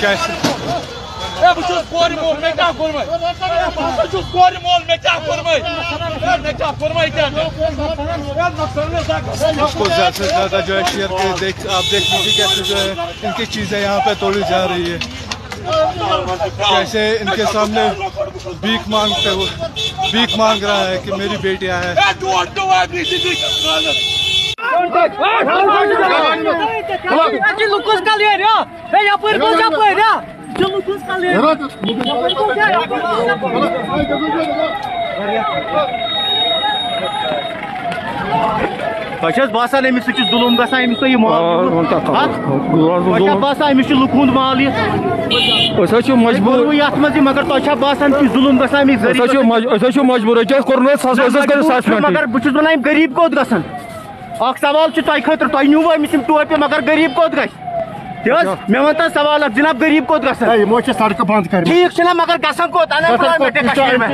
کیسے اے بہٕ چھُس کورِ مول مےٚ کیٛاہ کوٚرمَے اے بہٕ ہسا چھُس کورِ مول مےٚ کیٛاہ کوٚرمَے اے مےٚ کیٛاہ کوٚرمَے کیٛاہ مےٚ اے نۄقصان مےٚ زَگ اس کو زیادہ سے زیادہ جو ہے شیئر دیکھ آپ دیکھ لیجیے کیسے جو ہے ان کی چیزیں یہاں پہ توڑی جا رہی ہے کیسے ان کے سامنے بھیک مانگتے ہوئے بھیک مانگ رہا ہے کہ میری بیٹیاں ہیں لُکُس ہے یپٲرۍ یپٲرۍ ہا چھُ لُکُس کل تۄہہِ باسان أمِس سۭتۍ چھُ ظُلُم گژھان أمِس تۄہہِ یہِ مال تۄہہِ چھا باسان أمِس چھُ لُکھ ہُنٛد مال یہِ أسۍ حظ چھِ مجبوٗر کوٚروٕ یتھ منٛز یہِ مگر تۄہہِ چھا باسان ظُلُم گژھان أمِس أسۍ حظ چھِ غریٖبَس مج- أسۍ حظ چھِ مجبوٗر أسۍ حظ کوٚرُن حظ مگر بہٕ چھُس ونان غریٖب کوٚت گژھن اکھ سوال خٲطرٕ تۄہہِ نیوٗوٕ أمِس یِم ٹوپہِ مگر غریٖب کوٚت گژھِ تہِ حظ مےٚ سوال اکھ جِناب غریٖب کوٚت گژھن یِمو چھِ سڑکہٕ بنٛد ٹھیٖک مگر گژھن کوٚت ان ایمپلایمنٹ کشمیٖر میں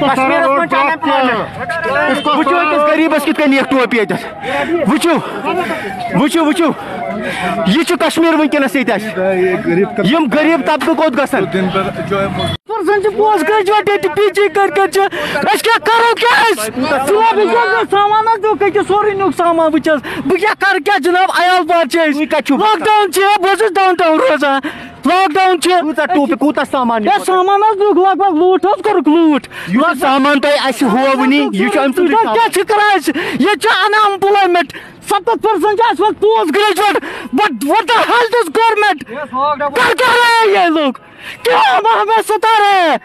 کشمیٖرس منٛز چھِ unemployment. وٕچھو أکِس غریٖبس کِتھ کٔنۍ نِیَکھ ٹوپہِ ییٚتٮ۪تھ وٕچھو وٕچھو وٕچھو یہِ کشمیٖر اَسہِ۔ یِم غریٖب طبقہٕ کوٚت گریجویٹ پی جی کرو کیٛاہ أسۍ؟ جناب یہِ کیٛاہ گوٚو سامان حظ دیُت أکِس سورُے نیُک سامان وٕچھ حظ۔ بہٕ کیٛاہ کرٕ؟ کیٛاہ جناب؟ عیال بار چھِ أسۍ۔ لاک ڈاوُن چھِ بہٕ حظ چھُس ڈاوُن ٹاوُن روزان۔ لاک ڈاوُن چھِ۔ کوٗتاہ ٹوپہِ کوٗتاہ سامان ہے سامان حظ لگ بگ حظ کوٚرُکھ سامان تۄہہِ اَسہِ ہوو وٕنی یہِ چھُ أمۍ سُنٛدُے کیٛاہ چھِ کران أسۍ ییٚتہِ چھِ ان ایمپلایمنٹ ستتھ پٔرسنٹ اَسہِ وقت post graduate but what the hell this government? کر کیا رہے ہیں یہ لوگ۔ کیوں ہم ہمیں ستا رہے ہیں؟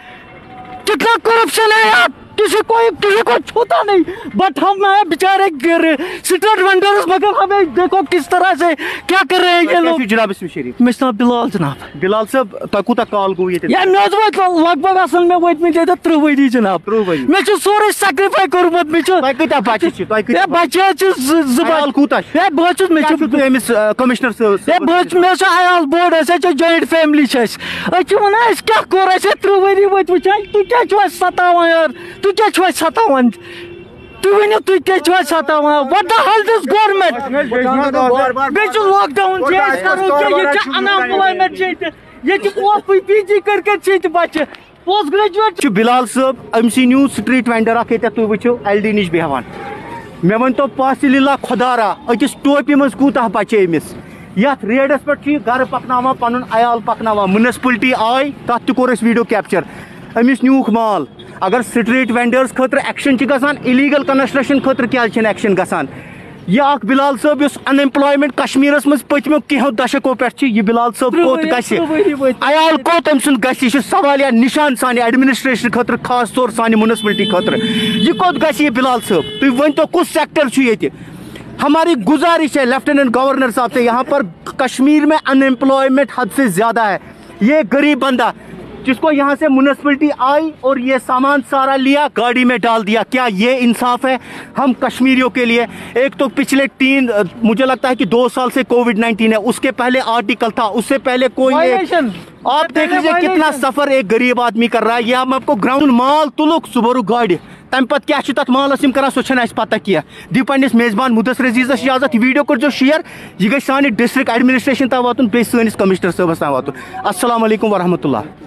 کتنا کرپشن ہے یار؟ کسی کوئی کسی کو چھوتا نہیں۔ بٹ ہم ہیں بیچارے اسٹریٹ وینڈرز مگر ہمیں دیکھو کس طرح سے کیا کر رہے ہیں یہ لوگ۔ جناب اسم شریف؟ مےٚ چھُ ناو بِلال جناب۔ بِلال صٲب تۄہہِ کوٗتاہ کال گوٚو ییٚتہِ یا مےٚ حظ وٲتۍ لگ بگ آسن مےٚ وٲتمٕتۍ ییٚتٮ۪تھ تٕرٛہ ؤری جناب۔ تٕرٛہ ؤری مےٚ چھُ سورُے سیکرِفاے کوٚرمُت مےٚ چھُ تۄہہِ کۭتیاہ بچہِ چھِ تۄہہِ ہے کۭتیاہ بچہِ حظ چھِ زٕ زٕ عیال کوٗتاہ چھُ ہے بہٕ حظ چھُس مےٚ کیٛاہ چھُ أمِس کٔمِشنر صٲب ہے بہٕ حظ مےٚ حظ چھُ عیال بوٚڑ أسۍ حظ چھِ جویِنٹ فیملی چھِ اَسہِ أسۍ چھِ وَنان أسۍ کیٛاہ کوٚر اَسہِ ہے تٕرٛہ ؤری وٲتۍ وٕچھان تُہۍ کیٛازِ چھِو؟ اَسہِ سَتاوان یار تُہۍ کیٛازِ چھِو اَسہِ سَتاوان تُہۍ ؤنِو تُہۍ کیٛازِ چھِو اَسہِ سَتاوان what the hell this government بیٚیہِ چھُ لاک ڈاوُن چھِ کیٛاہ ییٚتہِ چھِ ان ایمپلایمنٹ چھِ ییٚتہِ ییٚتہِ چھِ پوسٹ پی جی کٔرۍ کٔرۍ چھِ ییٚتہِ بَچہِ پوسٹ گریجویٹ چھُ بِلال صٲب أمۍ سٕے نیوٗ سٹریٖٹ وینڈر اکھ ییٚتٮ۪تھ تُہۍ وٕچھِو ایل ڈی نِش بیٚہوان مےٚ ؤنۍتو پاسِلیلا خۄدارا أکِس ٹوپہِ منٛز کوٗتاہ بَچے أمِس یَتھ ریڈَس پٮ۪ٹھ چھُ یہِ گرٕ پَکناوان پَنُن عیال پَکناوان مُنسپلٹی آے تَتھ تہِ کوٚر اَسہِ ویٖڈیو کیپچر أمِس نیوٗکھ مال اگر سٹریٖٹ وینڈٲرٕس خٲطرٕ ایکشن چھِ گژھان اِلیٖگل کنسٹرکشن خٲطرٕ کیازِ چھِنہٕ ایکشن گژھان؟ یہِ اکھ بِلال صٲب یُس ان ایمپلایمنٹ کشمیٖرس منٛز پٔتمیو کینٛہو دشکو چھِ یہِ بِلال صٲب کوٚت گژھِ؟ عیال کوٚت أمۍ سُنٛد گژھِ؟ یہِ چھُ سوال یا نِشان سانہِ ایڈمنسٹریشن خٲطرٕ خاص طور سانہِ مُنسپلٹی خٲطرٕ۔ یہِ کوٚت گژھِ یہِ بِلال صٲب تُہۍ ؤنۍتو کُس سیکٹر چھُ ہماری گزارش ہے لیفٹیننٹ گورنر صاحب سے یہاں پر کشمیر میں ان ایمپلائمنٹ حد سے زیادہ ہے۔ یہ غریب بندہ جس کو یہاں سے منسپلٹی آئی اور یہ سامان سارا لیا گاڑی میں ڈال دیا۔ کیا یہ انصاف ہے؟ ہم کشمیریوں کے لیے۔ ایک تو پچھلے تین مجھے لگتا ہے کہ دو سال سے کووڈ نائنٹین ہے۔ اس کے پہلے آرٹیکل تھا۔ اس سے پہلے کوئی آپ دیکھ لیجیے کتنا سفر ایک غریب آدمی کر رہا ہے۔ یہ ہم آپ کو گراؤنڈ مال تلک سہ بھرو گاڑِ تمہ پتہ کیا تر مالس کران سہ چھنہ اسہ پتہ کیا۔ دی پنس میزبان مدثر عزیزس اجازت ویڈیو کرزو شیئر۔ یہ گژھِ سانہِ ڈسٹرکٹ ایڈمنسٹریشن تام واتُن بیٚیہِ سٲنِس کمشنر صٲبس تام واتُن السلام علیکم ورحمۃ اللہ۔